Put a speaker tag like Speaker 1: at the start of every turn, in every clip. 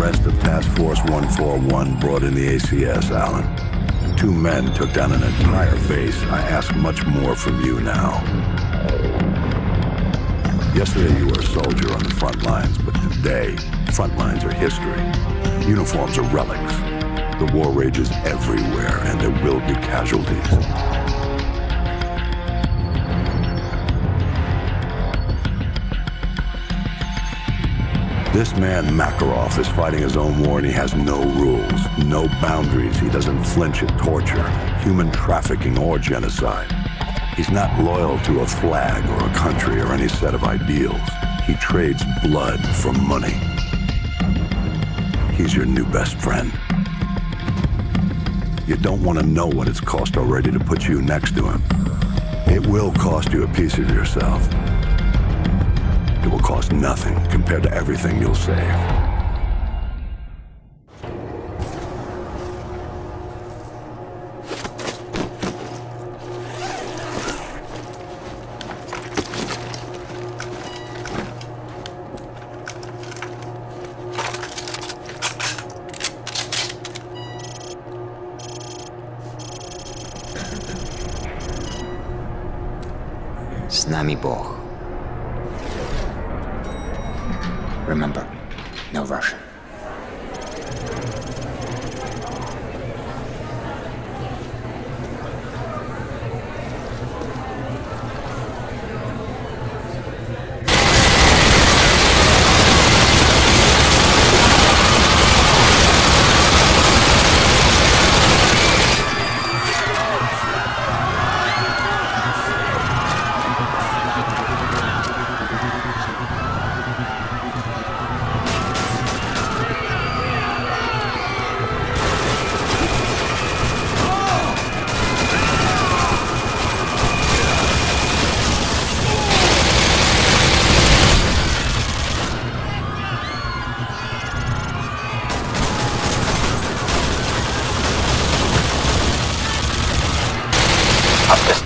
Speaker 1: rest of Task Force 141 brought in the ACS, Allen. Two men took down an entire base. I ask much more from you now. Yesterday you were a soldier on the front lines, but today, front lines are history. Uniforms are relics. The war rages everywhere, and there will be casualties. This man, Makarov, is fighting his own war and he has no rules, no boundaries. He doesn't flinch at torture, human trafficking, or genocide. He's not loyal to a flag or a country or any set of ideals. He trades blood for money. He's your new best friend. You don't want to know what it's cost already to put you next to him. It will cost you a piece of yourself. It will cost nothing compared to everything you'll save.
Speaker 2: С нами Бог. Remember, no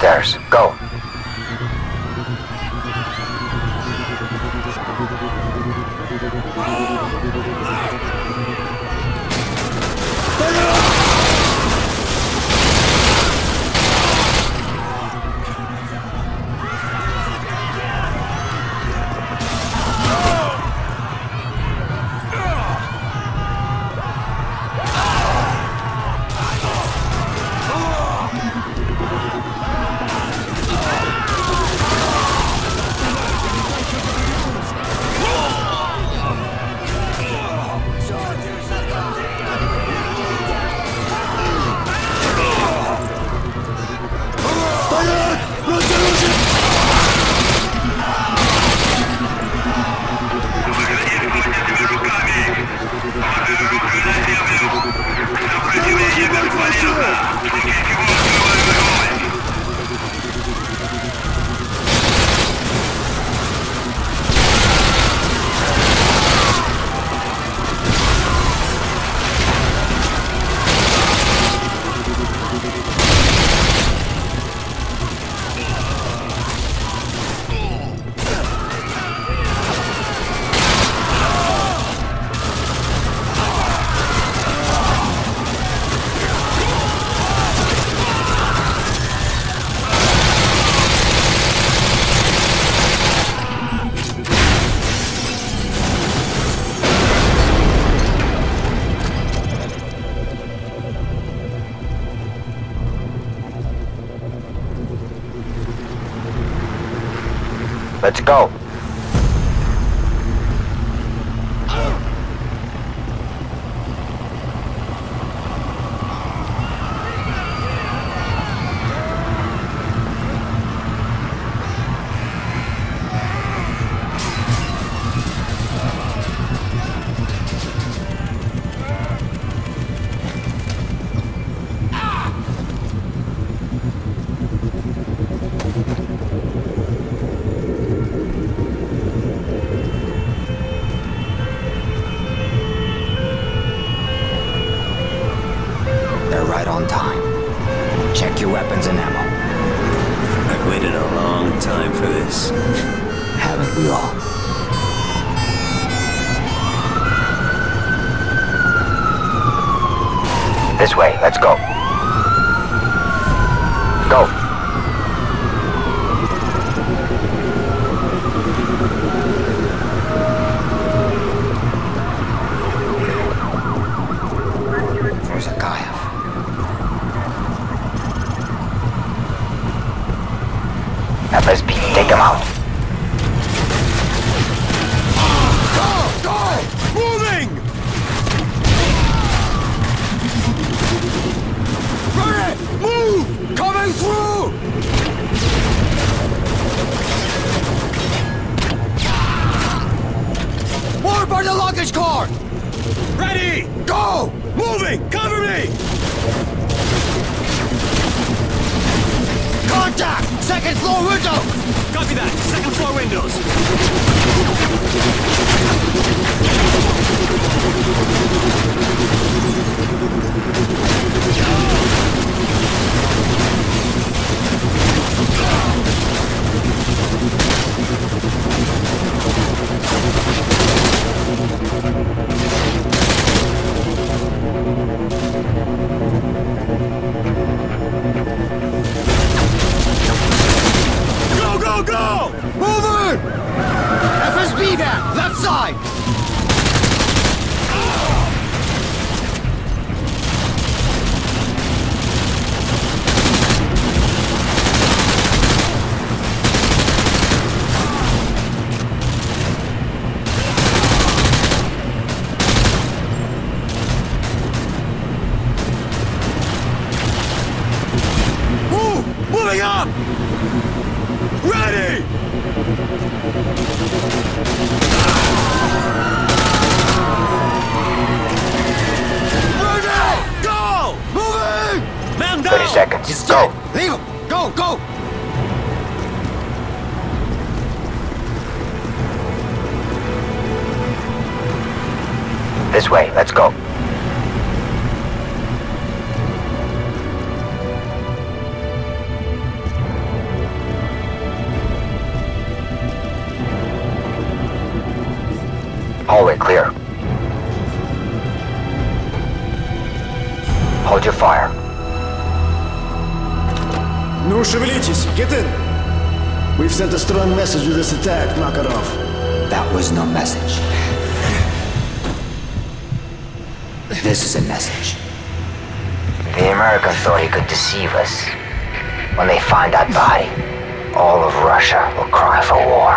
Speaker 2: Russian. Up the stairs. Go. we are. This way, let's go.
Speaker 3: By the luggage car! Ready! Go! Moving! Cover me! Contact! Second floor window! Copy that. Second floor windows.
Speaker 2: Seconds.
Speaker 3: He's
Speaker 2: Go.
Speaker 3: dead. Leave him! Go, go!
Speaker 2: This way, let's go. Hallway clear. Hold your fire.
Speaker 4: Ну, шевелитесь! Get in! We've sent a strong message with this attack, Makarov.
Speaker 2: That was no message. This is a message. The Americans thought he could deceive us. When they find that body, all of Russia will cry for war.